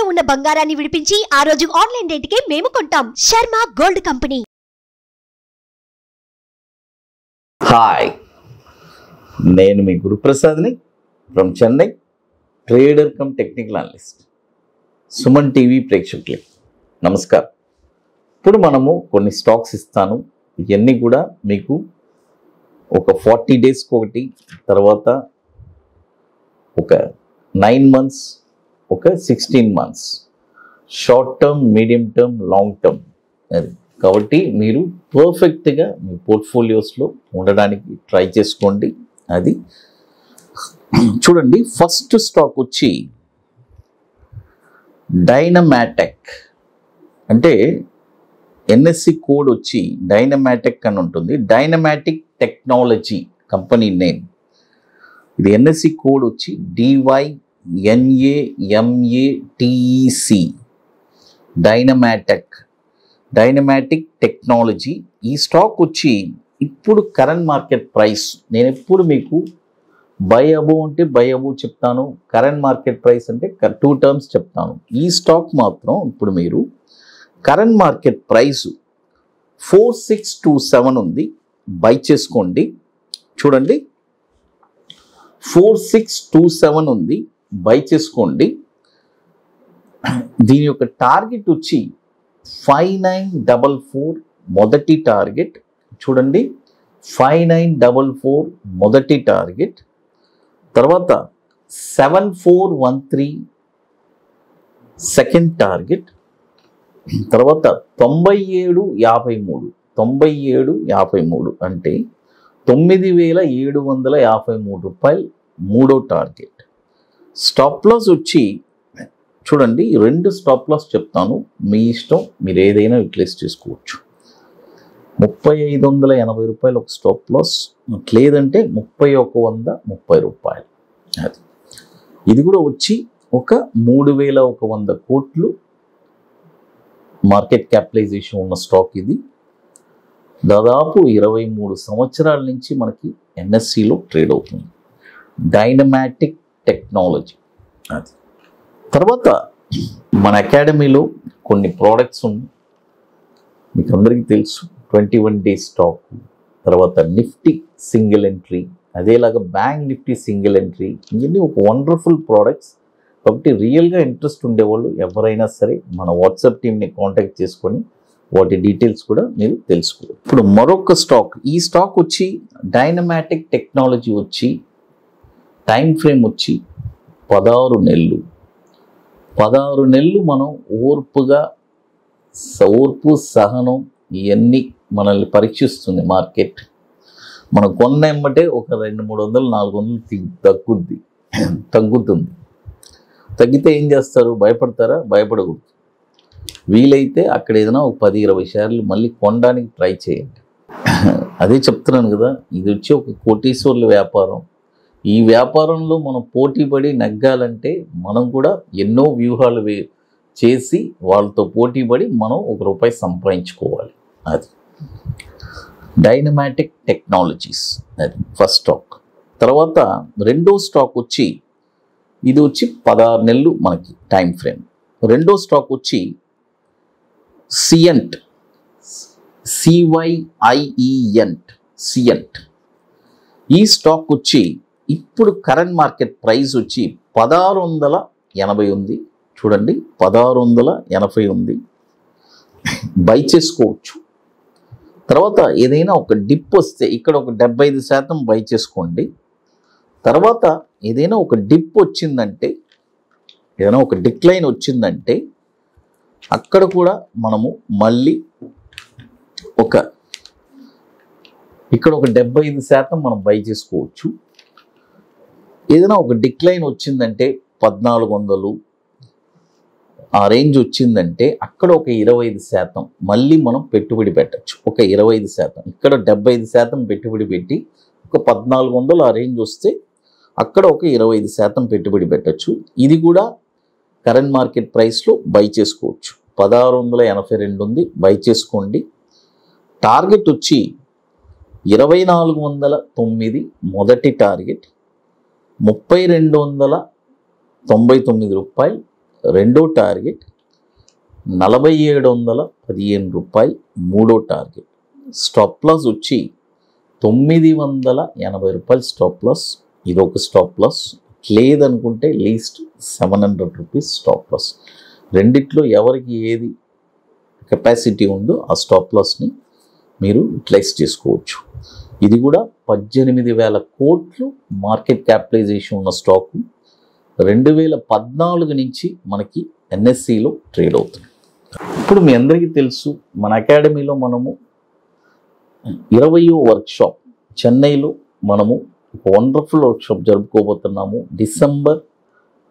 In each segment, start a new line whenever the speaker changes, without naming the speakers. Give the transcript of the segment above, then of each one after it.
తాకట్టులో ఉన్న బంగారాన్ని విడిపించి ఆ రోజు ఆన్లైన్ రేటుకే మేము కొంటాం. Sharma gold company.
హాయ్. నేను మీ గురుప్రసాద్ని from Chennai trader cum technical analyst. Suman TV ప్రేక్షకులకి నమస్కారం. ఇప్పుడు మనము కొన్ని స్టాక్స్ ఇస్తాను. ఇవన్నీ కూడా మీకు ఒక ఫార్టీ డేస్కి ఒకటి తర్వాత ఒక నైన్ మంత్స్ ఒక sixteen months short term medium term long term అది. కాబట్టి మీరు పర్ఫెక్ట్గా మీ పోర్ట్ఫోలియోస్లో ఉండడానికి ట్రై చేసుకోండి. అది. చూడండి ఫస్ట్ స్టాక్ వచ్చి డైనమాటెక్ అంటే ఎన్ఎస్సి కోడ్ వచ్చి డైనమాటిక్ అని ఉంటుంది. డైనమాటిక్ టెక్నాలజీ కంపెనీ నేమ్ ఇది ఎన్ఎస్సి కోడ్ వచ్చి DY NAMATEC Dynamatec Dynamatic technology ఈ స్టాక్ వచ్చి ఇప్పుడు కరెంట్ మార్కెట్ ప్రైస్ నేను ఎప్పుడు మీకు బై అబో అంటే బై అబో చెప్తాను. కరెంట్ మార్కెట్ ప్రైస్ అంటే టూ టర్మ్స్ చెప్తాను. ఈ స్టాక్ మాత్రం ఇప్పుడు మీరు current market price four six two seven ఉంది. బై చేసుకోండి. చూడండి. ఫోర్ సిక్స్ టూ సెవెన్ ఉంది. బై చేసుకోండి. దీని యొక్క టార్గెట్ వచ్చి ఫైవ్ నైన్ డబల్ ఫోర్ మొదటి టార్గెట్. చూడండి ఫైవ్ నైన్ డబల్ ఫోర్ మొదటి టార్గెట్. తర్వాత seven four one three second target. తర్వాత తొంభై ఏడు యాభై మూడు తొంభై ఏడు యాభై మూడు అంటే తొమ్మిది వేల ఏడు వందల యాభై మూడు రూపాయలు మూడో టార్గెట్. స్టాప్ లాస్ వచ్చి చూడండి రెండు స్టాప్ లాస్ చెప్తాను. మీ ఇష్టం మీరు ఏదైనా యూటిలైజ్ చేసుకోవచ్చు. ముప్పై ఐదు వందల ఎనభై రూపాయలు ఒక స్టాప్ లాస్ లేదంటే ముప్పై ఒక వంద ముప్పై రూపాయలు. అది. ఇది కూడా వచ్చి ఒక మూడు వేల ఒక వంద కోట్లు మార్కెట్ క్యాపిటలైజేషన్ ఉన్న స్టాక్ ఇది. దాదాపు ఇరవై మూడు సంవత్సరాల నుంచి మనకి ఎన్ఎస్సిలో ట్రేడ్ అవుతుంది. డైనమాటిక్ టెక్నాలజీ తర్వాత మన అకాడమీలో కొన్ని ప్రోడక్ట్స్ ఉన్నాయి. మీకు అందరికీ తెలుసు ట్వంటీ వన్ డే స్టాక్ తర్వాత నిఫ్టీ సింగిల్ ఎంట్రీ అదేలాగా బ్యాంక్ నిఫ్టీ సింగిల్ ఎంట్రీ ఇవన్నీ ఒక వండర్ఫుల్ ప్రోడక్ట్స్ కాబట్టి రియల్గా ఇంట్రెస్ట్ ఉండేవాళ్ళు ఎవరైనా సరే మన వాట్సాప్ టీమ్ని కాంటాక్ట్ చేసుకొని వాటి డీటెయిల్స్ కూడా మీరు తెలుసుకోవచ్చు. ఇప్పుడు మరొక స్టాక్ ఈ స్టాక్ వచ్చి డైనమాటిక్ టెక్నాలజీ వచ్చి టైం ఫ్రేమ్ వచ్చి పదహారు నెలలు. పదహారు నెలలు మనం ఓర్పుగా ఓర్పు సహనం ఇవన్నీ మనల్ని పరీక్షిస్తుంది మార్కెట్. మనం కొన్న ఎమ్మటే ఒక రెండు మూడు వందలు నాలుగు వందలు తగ్గుద్ది. తగ్గుతుంది. తగ్గితే ఏం చేస్తారు? భయపడతారా? భయపడకూడదు. వీలైతే అక్కడ ఏదైనా ఒక పది ఇరవై షేర్లు మళ్ళీ కొనడానికి ట్రై చేయండి. అదే చెప్తున్నాను కదా ఇది వచ్చి ఒక కోటీశ్వర్ల వ్యాపారం. ఈ వ్యాపారంలో మనం పోటీపడి నెగ్గాలంటే మనం కూడా ఎన్నో వ్యూహాలు వే చేసి వాళ్ళతో పోటీపడి మనం ఒక రూపాయి సంపాదించుకోవాలి. అది. డైనమాటిక్ టెక్నాలజీస్ అది ఫస్ట్ స్టాక్ తర్వాత రెండో స్టాక్ వచ్చి ఇది వచ్చి పదహారు నెలలు మనకి టైం ఫ్రేమ్ రెండో స్టాక్ వచ్చి సియంట్ సివైఐఈఎంట్ సియంట్ ఈ స్టాక్ వచ్చి ఇప్పుడు కరెంట్ మార్కెట్ ప్రైస్ వచ్చి పదహారు వందల ఎనభై ఉంది. చూడండి పదహారు వందల ఎనభై ఉంది. బై చేసుకోవచ్చు. తర్వాత ఏదైనా ఒక డిప్ వస్తే ఇక్కడ ఒక డెబ్బై ఐదు శాతం బై చేసుకోండి. తర్వాత ఏదైనా ఒక డిప్ వచ్చిందంటే ఏదైనా ఒక డిక్లైన్ వచ్చిందంటే అక్కడ కూడా మనము మళ్ళీ ఒక ఇక్కడ ఒక డెబ్బై ఐదు శాతం మనం బై చేసుకోవచ్చు. ఏదైనా ఒక డిక్లైన్ వచ్చిందంటే పద్నాలుగు వందలు ఆ రేంజ్ వచ్చిందంటే అక్కడ ఒక ఇరవై ఐదు శాతం మళ్ళీ మనం పెట్టుబడి పెట్టచ్చు. ఒక ఇరవై ఐదు శాతం. ఇక్కడ డెబ్బై ఐదు శాతం పెట్టుబడి పెట్టి ఒక పద్నాలుగు వందలు ఆ రేంజ్ వస్తే అక్కడ ఒక ఇరవై ఐదు శాతం పెట్టుబడి పెట్టచ్చు. ఇది కూడా కరెంట్ మార్కెట్ ప్రైస్లో బై చేసుకోవచ్చు. పదహారు వందల ఎనభై రెండు ఉంది బై చేసుకోండి. టార్గెట్ వచ్చి ఇరవై నాలుగు వందల తొమ్మిది మొదటి టార్గెట్. ముప్పై రెండు వందల తొంభై తొమ్మిది రూపాయలు. రెండో టార్గెట్ నలభై ఏడు వందల పదిహేను రూపాయలు. మూడో టార్గెట్ స్టాప్ లాస్ వచ్చి తొమ్మిది వందల ఎనభై రూపాయలు స్టాప్ లాస్. ఇది ఒక స్టాప్ లాస్. లేదనుకుంటే least seven hundred rupees stop loss. రెండిట్లో ఎవరికి ఏది కెపాసిటీ ఉందో ఆ స్టాప్ లాస్ని మీరు యూటిలైజ్ చేసుకోవచ్చు. ఇది కూడా పద్దెనిమిది వేల కోట్లు మార్కెట్ క్యాపిటలైజేషన్ ఉన్న స్టాకు రెండు వేల పద్నాలుగు నుంచి మనకి ఎన్ఎస్సిలో ట్రేడ్ అవుతుంది ఇప్పుడు మీ అందరికీ తెలుసు మన అకాడమీలో మనము ఇరవయో వర్క్షాప్ చెన్నైలో మనము ఒక వండర్ఫుల్ వర్క్షాప్ జరుపుకోబోతున్నాము. డిసెంబర్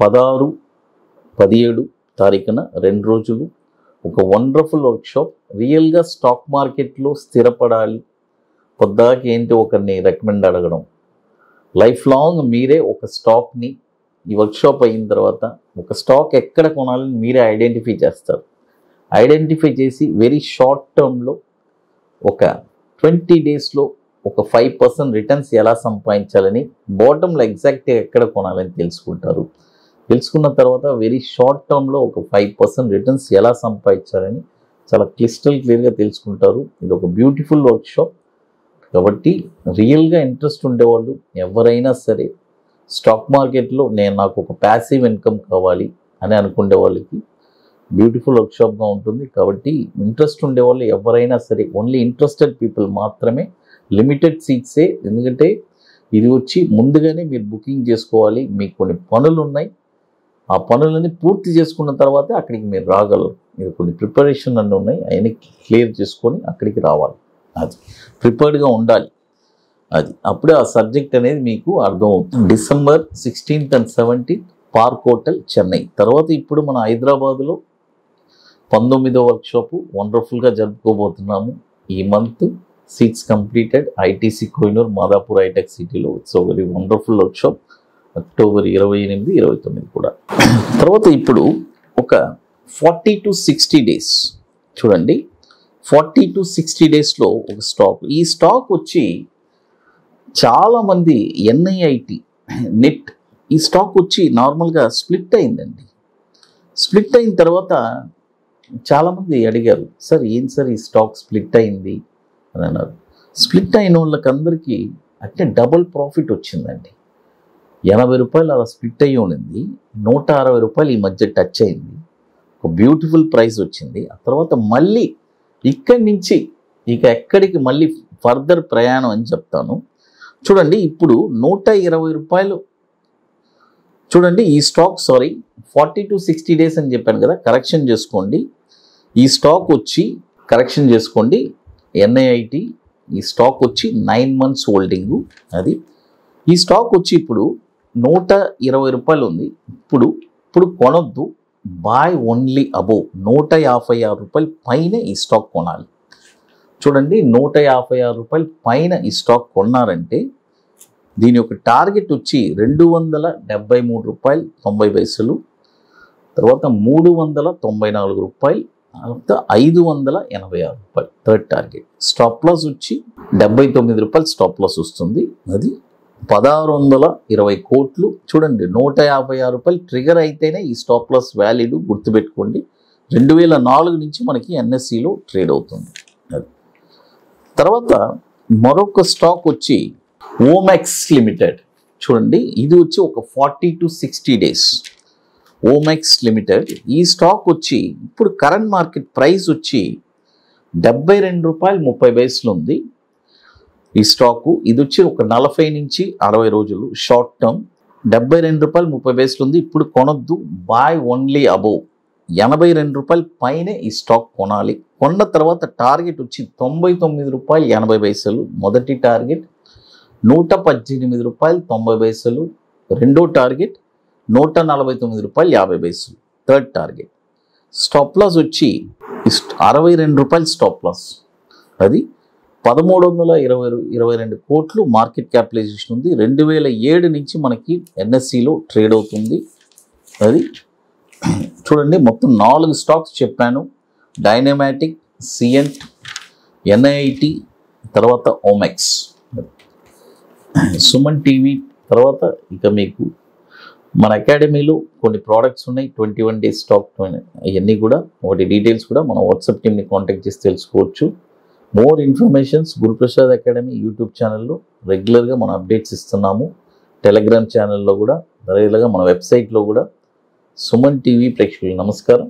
పదహారు పదిహేడు తారీఖున రెండు రోజులు ఒక వండర్ఫుల్ వర్క్షాప్ రియల్గా స్టాక్ మార్కెట్లో స్థిరపడాలి పొద్దాక ఏంటి ఒకరిని రికమెండ్ అడగడం? లైఫ్ లాంగ్ మీరే ఒక స్టాక్ని ఈ వర్క్షాప్ అయిన తర్వాత ఒక స్టాక్ ఎక్కడ కొనాలని మీరే ఐడెంటిఫై చేస్తారు. ఐడెంటిఫై చేసి వెరీ షార్ట్ టర్మ్లో ఒక ట్వంటీ డేస్లో ఒక ఫైవ్ పర్సెంట్ రిటర్న్స్ ఎలా సంపాదించాలని బాటంలో ఎగ్జాక్ట్గా ఎక్కడ కొనాలని తెలుసుకుంటారు. తెలుసుకున్న తర్వాత వెరీ షార్ట్ టర్మ్లో ఒక ఫైవ్ పర్సెంట్ రిటర్న్స్ ఎలా సంపాదించాలని చాలా క్లిస్టల్ క్లియర్గా తెలుసుకుంటారు. ఇది ఒక బ్యూటిఫుల్ వర్క్షాప్. కాబట్టి రియల్గా ఇంట్రెస్ట్ ఉండేవాళ్ళు ఎవరైనా సరే స్టాక్ మార్కెట్లో నేను నాకు ఒక ప్యాసివ్ ఇన్కమ్ కావాలి అని అనుకునే వాళ్ళకి బ్యూటిఫుల్ వర్క్షాప్గా ఉంటుంది. కాబట్టి ఇంట్రెస్ట్ ఉండేవాళ్ళు ఎవరైనా సరే ఓన్లీ ఇంట్రెస్టెడ్ పీపుల్ మాత్రమే లిమిటెడ్ సీట్సే ఎందుకంటే ఇది వచ్చి ముందుగానే మీరు బుకింగ్ చేసుకోవాలి. మీకు కొన్ని పనులు ఉన్నాయి. ఆ పనులని పూర్తి చేసుకున్న తర్వాత అక్కడికి మీరు రాగలరు. మీరు కొన్ని ప్రిపరేషన్ అన్నీ ఉన్నాయి. అవన్నీ క్లియర్ చేసుకొని అక్కడికి రావాలి. అది. ప్రిపేర్డ్గా ఉండాలి. అది. అప్పుడే ఆ సబ్జెక్ట్ అనేది మీకు అర్థమవుతుంది. December sixteenth and seventeenth park hotel Chennai. తర్వాత ఇప్పుడు మన హైదరాబాద్లో పంతొమ్మిదో వర్క్షాపు వండర్ఫుల్గా జరుపుకోబోతున్నాము. ఈ month seats completed. ITC Kohenur Madhapur hitech సిటీలో so very wonderful workshop October ఇరవై ఎనిమిది ఇరవై తొమ్మిది కూడా. తర్వాత ఇప్పుడు ఒక ఫార్టీ టు సిక్స్టీ డేస్ చూడండి. ఫార్టీ టు సిక్స్టీ డేస్లో ఒక స్టాక్. ఈ స్టాక్ వచ్చి చాలామంది ఎన్ఐఐటి నెట్ ఈ స్టాక్ వచ్చి నార్మల్గా స్ప్లిట్ అయిందండి. స్ప్లిట్ అయిన తర్వాత చాలామంది అడిగారు సార్ ఏం సార్ ఈ స్టాక్ స్ప్లిట్ అయింది? అని అన్నారు. స్ప్లిట్ అయిన వాళ్ళకందరికీ అంటే డబుల్ ప్రాఫిట్ వచ్చిందండి. ఎనభై రూపాయలు అలా స్ప్లిట్ అయ్యి ఉండింది నూట అరవై రూపాయలు ఈ మధ్య టచ్ అయింది. ఒక బ్యూటిఫుల్ ప్రైస్ వచ్చింది. ఆ తర్వాత మళ్ళీ ఇక్కడి నుంచి ఇక ఎక్కడికి మళ్ళీ ఫర్దర్ ప్రయాణం అని చెప్తాను. చూడండి ఇప్పుడు నూట ఇరవై రూపాయలు. చూడండి ఈ stock sorry forty to sixty days అని చెప్పాను కదా కరెక్షన్ చేసుకోండి. ఈ స్టాక్ వచ్చి కరెక్షన్ చేసుకోండి. ఎన్ఐఐటి ఈ స్టాక్ వచ్చి నైన్ మంత్స్ హోల్డింగు అది. ఈ స్టాక్ వచ్చి ఇప్పుడు నూట ఇరవై రూపాయలు ఉంది. ఇప్పుడు ఇప్పుడు కొనొద్దు. బాయ్ ఓన్లీ అబోవ్ నూట యాభై ఆరు రూపాయలు పైన ఈ స్టాక్ కొనాలి. చూడండి నూట యాభై ఆరు రూపాయలు పైన ఈ స్టాక్ కొన్నారంటే దీని యొక్క టార్గెట్ వచ్చి రెండు వందల డెబ్బై మూడు రూపాయలు తొంభై పైసలు. తర్వాత మూడు వందల తొంభై నాలుగు రూపాయలు తర్వాత ఐదు వందల ఎనభై ఆరు రూపాయలు. థర్డ్ టార్గెట్ స్టాప్ లాస్ వచ్చి డెబ్బై తొమ్మిది రూపాయలు స్టాప్ లాస్ వస్తుంది. అది పదహారు వందల ఇరవై కోట్లు. చూడండి నూట యాభై ఆరు రూపాయలు ట్రిగర్ అయితేనే ఈ స్టాప్ లాస్ వ్యాలీడు గుర్తుపెట్టుకోండి. రెండు వేల నాలుగు నుంచి మనకి ఎన్ఎస్సిలో ట్రేడ్ అవుతుంది. అది. తర్వాత మరొక స్టాక్ వచ్చి ఓమెక్స్ లిమిటెడ్ చూడండి ఇది వచ్చి ఒక forty to sixty days Omaxe limited ఈ స్టాక్ వచ్చి ఇప్పుడు కరెంట్ మార్కెట్ ప్రైస్ వచ్చి డెబ్బై రెండు రూపాయలు ముప్పై పైసలు ఉంది. ఈ స్టాకు ఇది వచ్చి ఒక నలభై నుంచి అరవై రోజులు. షార్ట్ టర్మ్ డెబ్బై రెండు రూపాయలు ముప్పై పైసలు ఉంది. ఇప్పుడు కొనొద్దు. బాయ్ ఓన్లీ అబోవ్ ఎనభై రెండు రూపాయలు పైనే ఈ స్టాక్ కొనాలి. కొన్న తర్వాత టార్గెట్ వచ్చి తొంభై తొమ్మిది రూపాయలు ఎనభై పైసలు మొదటి టార్గెట్ నూట పద్దెనిమిది రూపాయలు తొంభై పైసలు రెండో టార్గెట్ నూట నలభై తొమ్మిది రూపాయలు యాభై పైసలు థర్డ్ టార్గెట్ స్టాప్ లాస్ వచ్చి అరవై రెండు రూపాయలు స్టాప్ లాస్. అది పదమూడు వందల ఇరవై ఇరవై రెండు కోట్లు మార్కెట్ క్యాపిటలైజేషన్ ఉంది. రెండు వేల ఏడు నుంచి మనకి ఎన్ఎస్సిలో ట్రేడ్ అవుతుంది. అది చూడండి మొత్తం నాలుగు స్టాక్స్ చెప్పాను. డైనమాటిక్ సిఎంట్ ఎన్ఐటి తర్వాత ఓమెక్స్. సుమన్ టీవీ తర్వాత ఇక మీకు మన అకాడమీలో కొన్ని ప్రోడక్ట్స్ ఉన్నాయి. ట్వంటీ వన్ డేస్ స్టాక్ అవన్నీ కూడా వాటి డీటెయిల్స్ కూడా మన వాట్సాప్ టీమ్ని కాంటాక్ట్ చేసి తెలుసుకోవచ్చు. More informations Guruprasad academy YouTube ఛానల్లో రెగ్యులర్గా మనం అప్డేట్స్ ఇస్తున్నాము. టెలిగ్రామ్ ఛానల్లో కూడా రెగ్యులర్గా మన వెబ్సైట్లో కూడా. సుమన్ టీవీ ప్రేక్షకులు నమస్కారం.